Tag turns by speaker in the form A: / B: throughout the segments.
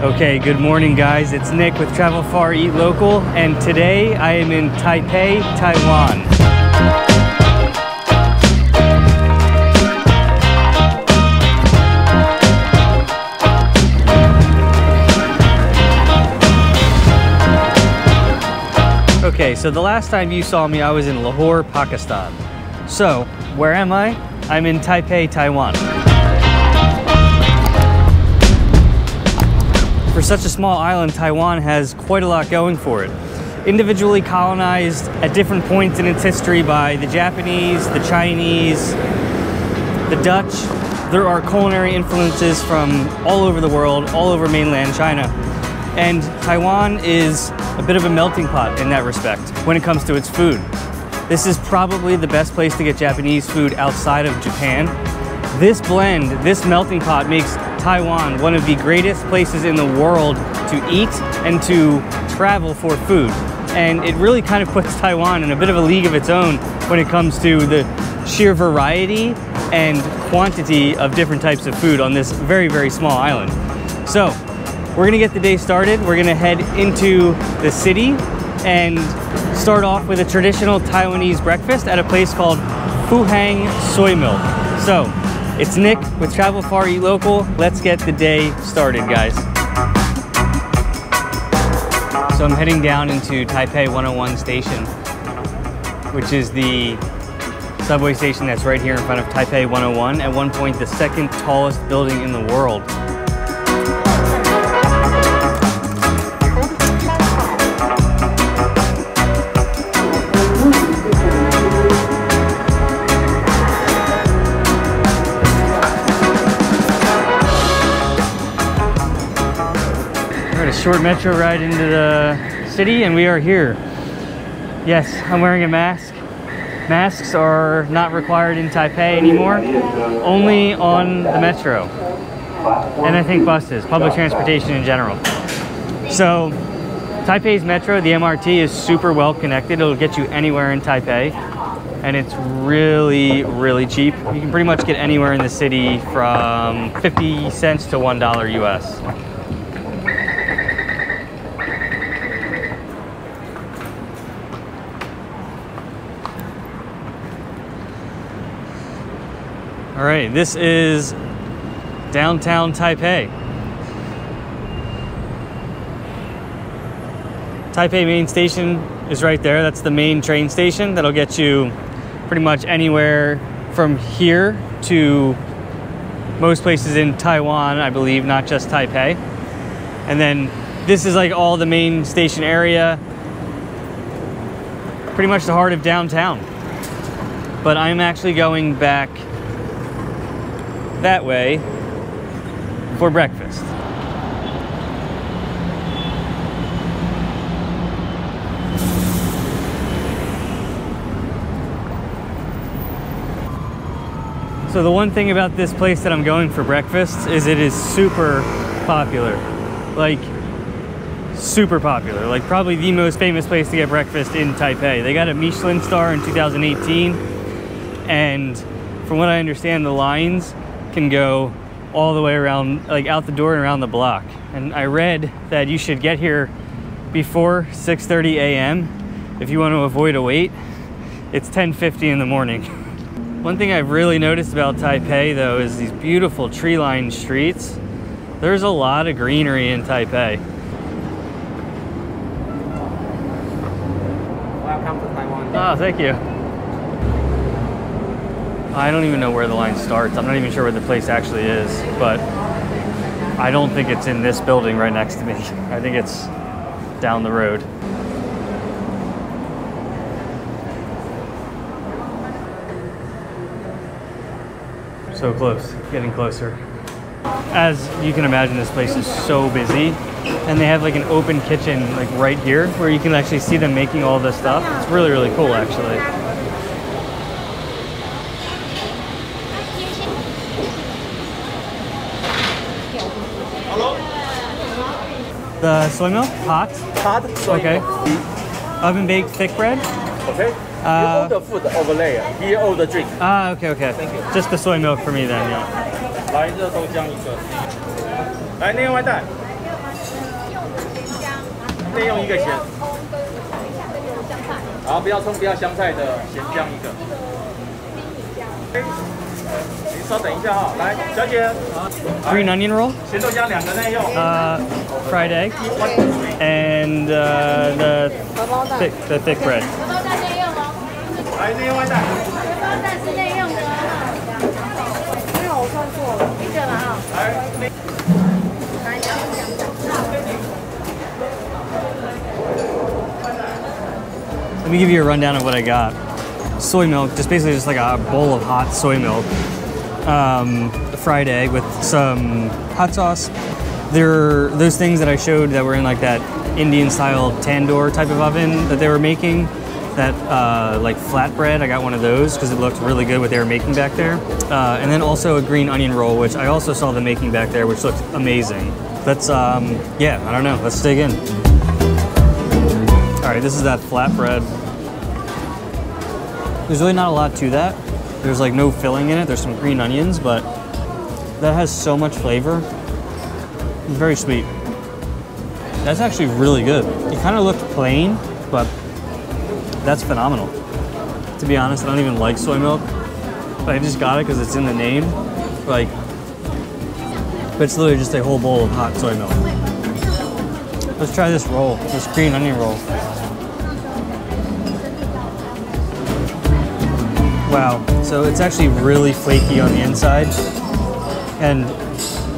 A: Okay, good morning, guys. It's Nick with Travel Far Eat Local, and today I am in Taipei, Taiwan. Okay, so the last time you saw me, I was in Lahore, Pakistan. So, where am I? I'm in Taipei, Taiwan. For such a small island, Taiwan has quite a lot going for it. Individually colonized at different points in its history by the Japanese, the Chinese, the Dutch, there are culinary influences from all over the world, all over mainland China. And Taiwan is a bit of a melting pot in that respect when it comes to its food. This is probably the best place to get Japanese food outside of Japan. This blend, this melting pot makes Taiwan one of the greatest places in the world to eat and to travel for food. And it really kind of puts Taiwan in a bit of a league of its own when it comes to the sheer variety and quantity of different types of food on this very, very small island. So we're gonna get the day started. We're gonna head into the city and start off with a traditional Taiwanese breakfast at a place called Fuhang Soy Milk. So it's Nick with Travel Far Eat Local. Let's get the day started, guys. So I'm heading down into Taipei 101 station, which is the subway station that's right here in front of Taipei 101. At one point, the second tallest building in the world. Short metro ride into the city and we are here. Yes, I'm wearing a mask. Masks are not required in Taipei anymore, only on the metro. And I think buses, public transportation in general. So Taipei's metro, the MRT, is super well connected. It'll get you anywhere in Taipei. And it's really, really cheap. You can pretty much get anywhere in the city from 50 cents to $1 US. All right, this is downtown Taipei. Taipei main station is right there. That's the main train station that'll get you pretty much anywhere from here to most places in Taiwan, I believe, not just Taipei. And then this is like all the main station area, pretty much the heart of downtown. But I'm actually going back that way for breakfast. So the one thing about this place that I'm going for breakfast is it is super popular. Like super popular. Like probably the most famous place to get breakfast in Taipei. They got a Michelin star in 2018 and from what I understand the lines can go all the way around, like out the door and around the block. And I read that you should get here before 6.30 a.m. if you want to avoid a wait. It's 10.50 in the morning. One thing I've really noticed about Taipei though is these beautiful tree-lined streets. There's a lot of greenery in Taipei.
B: Welcome to Taiwan.
A: Oh, thank you. I don't even know where the line starts. I'm not even sure where the place actually is, but I don't think it's in this building right next to me. I think it's down the road. So close, getting closer. As you can imagine, this place is so busy and they have like an open kitchen like right here where you can actually see them making all this stuff. It's really, really cool actually. The soy milk, hot.
B: Hot soy
A: Okay.
B: milk.
A: Oven baked thick bread.
B: Okay.
A: Uh,
B: you order food over there. Here order drink.
A: Ah, okay, okay.
B: Thank you.
A: Just the soy milk for me then, yeah.
B: 来热豆浆一个。来内外带。 内用一个咸。好，不要葱，不要香菜的咸酱一个。 您稍等一下哈，来，小姐，
A: Green onion roll,
B: 咸豆浆两个内用。
A: uh, fried egg, and uh, the thick the thick bread.
C: 荷包蛋内用哦，
B: 来，内用外带。
C: 荷包蛋是内用的哦。没有，我算错了，一个了哈。
B: 来，内
A: Let me give you a rundown of what I got. Soy milk, just basically just like a bowl of hot soy milk. Um, fried egg with some hot sauce. There those things that I showed that were in like that Indian style tandoor type of oven that they were making. That uh, like flatbread, I got one of those because it looked really good what they were making back there. Uh, and then also a green onion roll, which I also saw them making back there, which looked amazing. Let's, um, yeah, I don't know. Let's dig in. All right, this is that flatbread. There's really not a lot to that. There's like no filling in it. There's some green onions, but that has so much flavor. It's very sweet. That's actually really good. It kind of looked plain, but that's phenomenal. To be honest, I don't even like soy milk, but I just got it because it's in the name. Like, but it's literally just a whole bowl of hot soy milk. Let's try this roll, this green onion roll. Wow. So it's actually really flaky on the inside. And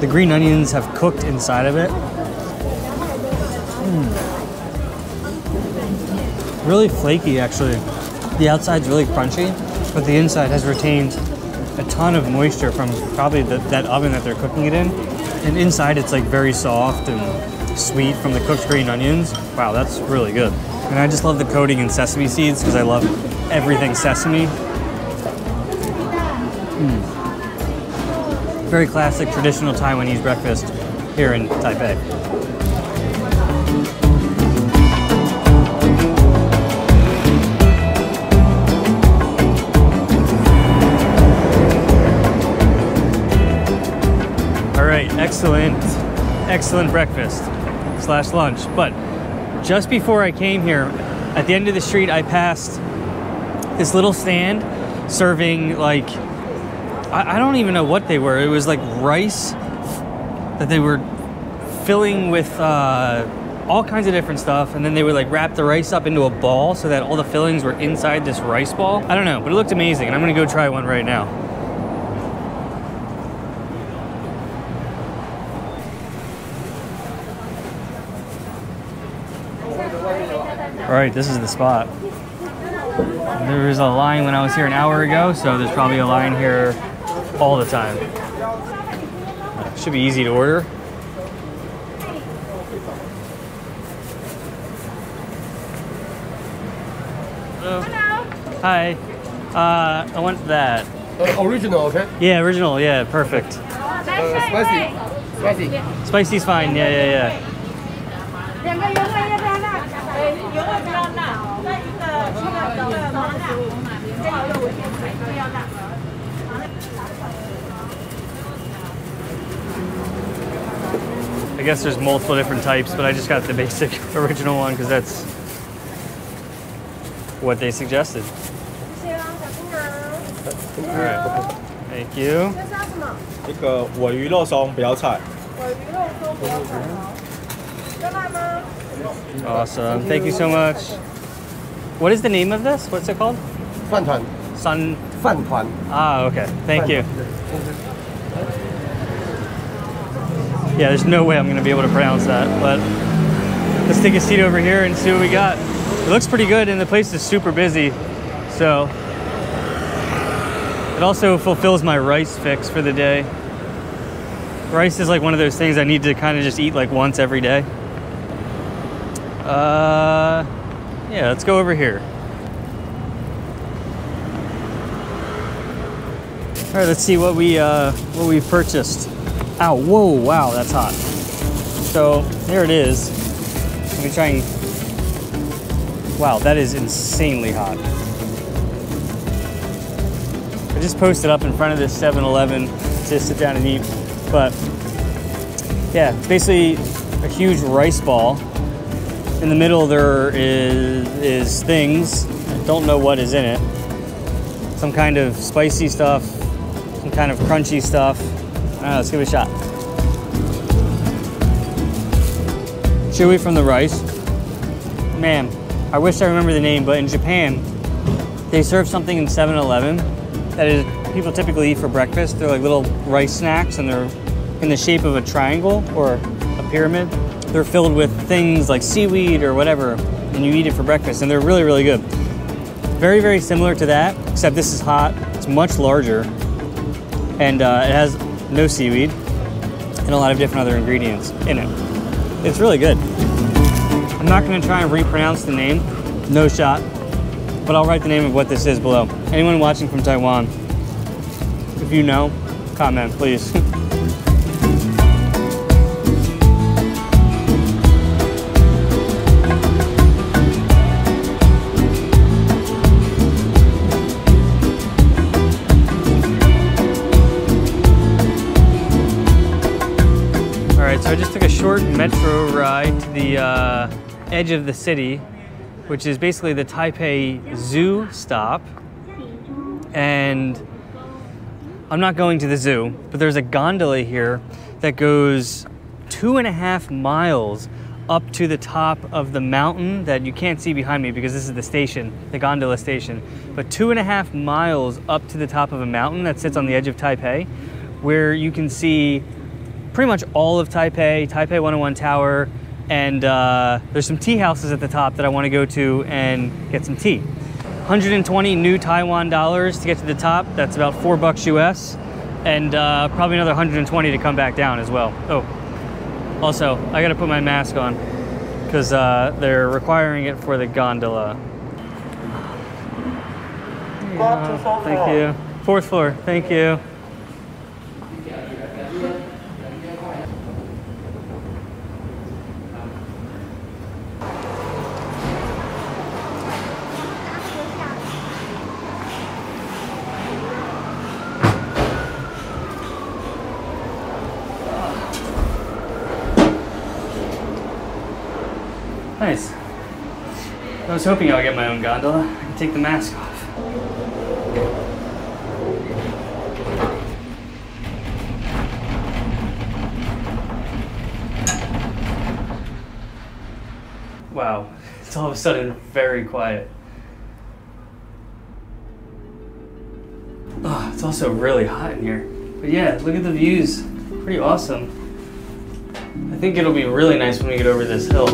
A: the green onions have cooked inside of it. Mm. Really flaky, actually. The outside's really crunchy, but the inside has retained a ton of moisture from probably the, that oven that they're cooking it in. And inside it's like very soft and sweet from the cooked green onions. Wow, that's really good. And I just love the coating in sesame seeds because I love everything sesame. Very classic traditional Taiwanese breakfast here in Taipei. All right, excellent, excellent breakfast slash lunch. But just before I came here, at the end of the street, I passed this little stand serving like I, I don't even know what they were. It was like rice that they were filling with uh, all kinds of different stuff, and then they would like wrap the rice up into a ball so that all the fillings were inside this rice ball. I don't know, but it looked amazing, and I'm gonna go try one right now. All right, this is the spot. There was a line when I was here an hour ago, so there's probably a line here all the time. Should be easy to order. Hello. Hi. Uh, I want that.
D: Uh, original, okay?
A: Yeah, original. Yeah, perfect.
D: Uh, spicy. Spicy.
A: Spicy's fine. Yeah, yeah, yeah.
C: 两个原味要不要辣？对，原味不要辣。那一个那个那个麻辣，这个肉不要辣。
A: guess there's multiple different types, but I just got the basic original one because that's what they suggested.
C: 谢谢啦，小心拿。
A: All right. Thank you.
C: 这是要什么？
D: 那个尾鱼肉松不要菜。
C: 尾鱼肉松不要菜哦。要辣吗？
A: Awesome. Thank you so much. What is the name of this? What's it called?
D: 饭团，
A: Sun.
D: 饭团。
A: Ah, okay. Thank you. Yeah, there's no way I'm to be able to pronounce that, but let's take a seat over here and see what we got. It looks pretty good, and the place is super busy, so it also fulfills my rice fix for the day. Rice is like one of those things I need to kind of just eat like once every day. Uh, yeah, let's go over here. All right, let's see what we uh, what we purchased. Ow! Whoa! Wow, that's hot. So there it is. Let me try and. Wow, that is insanely hot. I just posted up in front of this 7-Eleven to sit down and eat, but yeah, basically a huge rice ball In the middle there is, is things. I don't know what is in it. Some kind of spicy stuff, some kind of crunchy stuff. I let's give it a shot. Chewy from the rice. Man, I wish I remember the name, but in Japan, they serve something in 7-Eleven that is people typically eat for breakfast. They're like little rice snacks and they're in the shape of a triangle or a pyramid. They're filled with things like seaweed or whatever, and you eat it for breakfast, and they're really, really good. Very, very similar to that, except this is hot. It's much larger, and uh, it has no seaweed and a lot of different other ingredients in it. It's really good. I'm not gonna try and repronounce the name, no shot, but I'll write the name of what this is below. Anyone watching from Taiwan, if you know, comment, please. the uh, edge of the city, which is basically the Taipei Zoo stop. And I'm not going to the zoo, but there's a gondola here that goes two and a half miles up to the top of the mountain that you can't see behind me because this is the station, the gondola station. But two and a half miles up to the top of a mountain that sits on the edge of Taipei, where you can see pretty much all of Taipei, Taipei 101 Tower, and uh, there's some tea houses at the top that I want to go to and get some tea. 120 new Taiwan dollars to get to the top. That's about four bucks US, and uh, probably another 120 to come back down as well. Oh, also I got to put my mask on because uh, they're requiring it for the gondola. Yeah, thank you. Fourth floor. Thank you. Nice. I was hoping I'll get my own gondola. I can take the mask off. Wow, it's all of a sudden very quiet. Oh, it's also really hot in here. But yeah, look at the views. Pretty awesome. I think it'll be really nice when we get over this hill.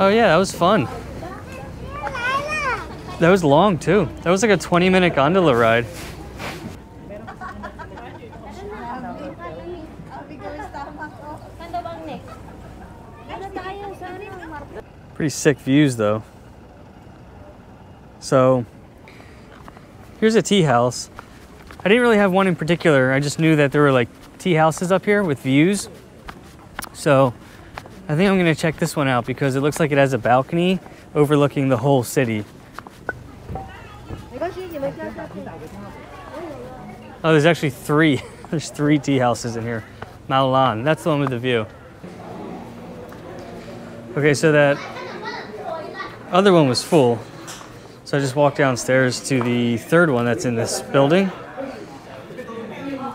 A: Oh yeah, that was fun. That was long too. That was like a 20 minute gondola ride. Pretty sick views though. So here's a tea house. I didn't really have one in particular. I just knew that there were like tea houses up here with views. So I think I'm gonna check this one out because it looks like it has a balcony overlooking the whole city. Oh, there's actually three. There's three tea houses in here. Maolan, that's the one with the view. Okay, so that other one was full. So I just walked downstairs to the third one that's in this building,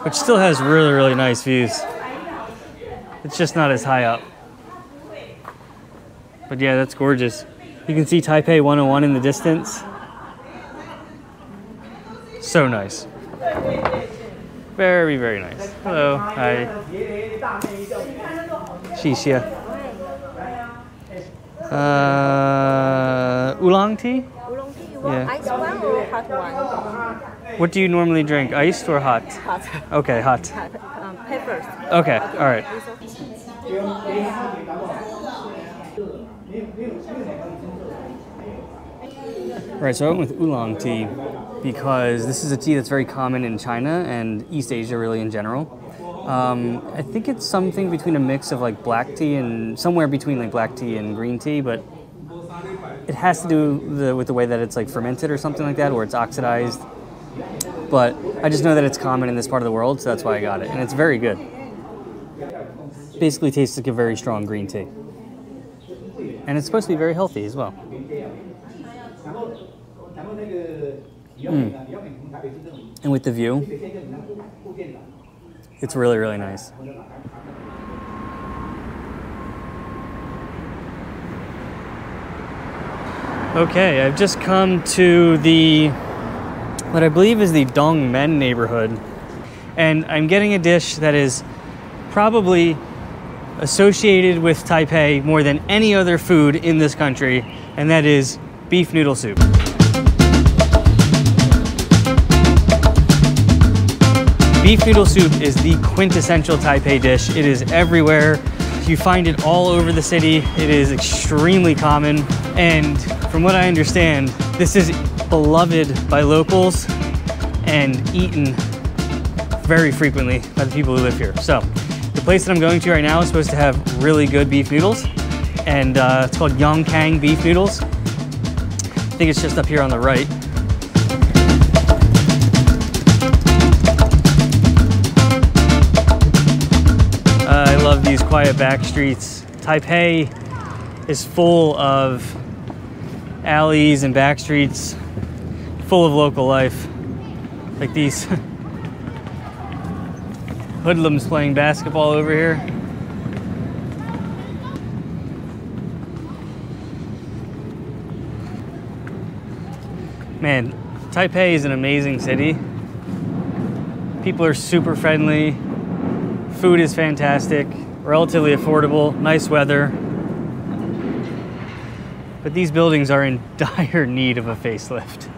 A: which still has really, really nice views. It's just not as high up. But yeah, that's gorgeous. You can see Taipei 101 in the distance. So nice. Very, very nice. Hello. Hi. Xixia. Uh, oolong tea?
E: Oolong tea, you want
A: Yeah.
E: ice one or hot one?
A: What do you normally drink? Iced or hot?
E: Hot.
A: Okay, hot.
E: Hot. Um, peppers.
A: Okay, all right. Right, so I went with oolong tea because this is a tea that's very common in China and East Asia, really in general. Um, I think it's something between a mix of like black tea and somewhere between like black tea and green tea, but it has to do the, with the way that it's like fermented or something like that, or it's oxidized. But I just know that it's common in this part of the world, so that's why I got it, and it's very good. Basically, tastes like a very strong green tea, and it's supposed to be very healthy as well. Mm. And with the view, it's really, really nice. Okay, I've just come to the what I believe is the Dongmen neighborhood, and I'm getting a dish that is probably associated with Taipei more than any other food in this country, and that is beef noodle soup. Beef noodle soup is the quintessential Taipei dish. It is everywhere. You find it all over the city. It is extremely common. And from what I understand, this is beloved by locals and eaten very frequently by the people who live here. So the place that I'm going to right now is supposed to have really good beef noodles. And uh, it's called Yongkang Beef Noodles. I think it's just up here on the right. Quiet back streets. Taipei is full of alleys and back streets, full of local life. Like these hoodlums playing basketball over here. Man, Taipei is an amazing city. People are super friendly. Food is fantastic, relatively affordable, nice weather. But these buildings are in dire need of a facelift.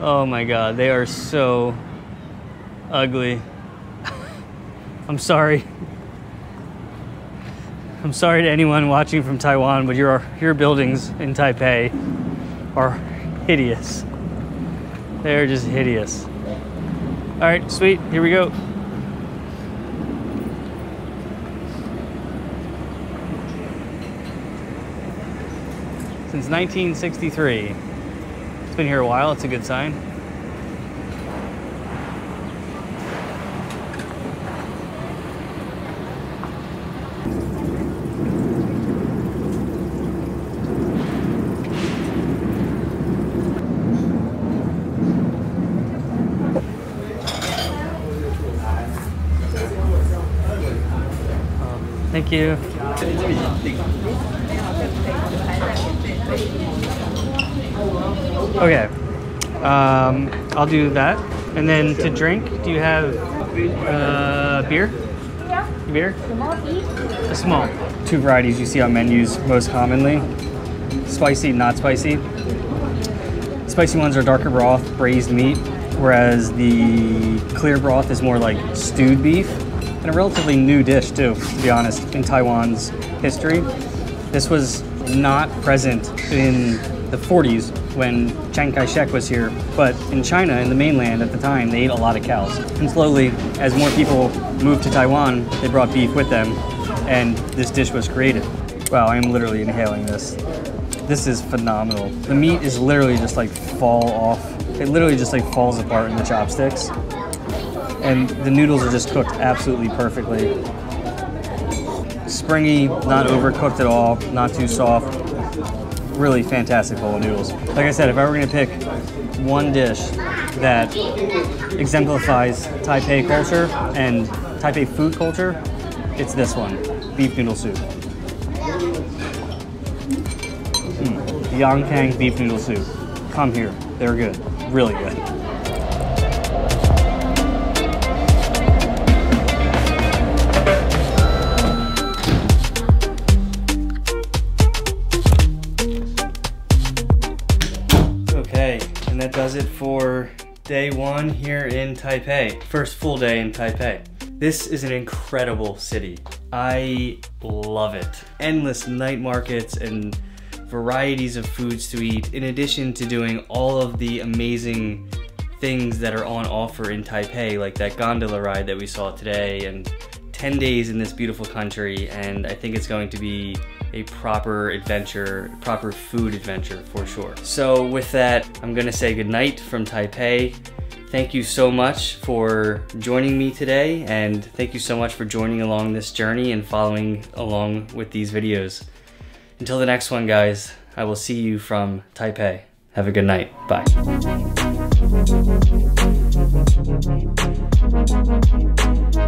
A: Oh my god, they are so ugly. I'm sorry. I'm sorry to anyone watching from Taiwan, but your your buildings in Taipei are hideous. They are just hideous. All right, sweet. Here we go. Since 1963. It's been here a while. It's a good sign. Thank you. Okay. Um, I'll do that. And then to drink, do you have uh, beer? Yeah. Beer? A small. Two varieties you see on menus most commonly spicy, not spicy. Spicy ones are darker broth, braised meat, whereas the clear broth is more like stewed beef. And a relatively new dish, too, to be honest, in Taiwan's history. This was not present in the 40s when Chiang Kai shek was here, but in China, in the mainland at the time, they ate a lot of cows. And slowly, as more people moved to Taiwan, they brought beef with them, and this dish was created. Wow, I'm literally inhaling this. This is phenomenal. The meat is literally just like fall off. It literally just like falls apart in the chopsticks. And the noodles are just cooked absolutely perfectly. Springy, not overcooked at all, not too soft. Really fantastic bowl of noodles. Like I said, if I were gonna pick one dish that exemplifies Taipei culture and Taipei food culture, it's this one, beef noodle soup. Mm. Yongkang beef noodle soup. Come here. They're good. Really good. It for day one here in Taipei. First full day in Taipei. This is an incredible city. I love it. Endless night markets and varieties of foods to eat, in addition to doing all of the amazing things that are on offer in Taipei, like that gondola ride that we saw today, and 10 days in this beautiful country, and I think it's going to be a proper adventure, proper food adventure for sure. So with that, I'm gonna say goodnight from Taipei. Thank you so much for joining me today, and thank you so much for joining along this journey and following along with these videos. Until the next one, guys, I will see you from Taipei. Have a good night. Bye.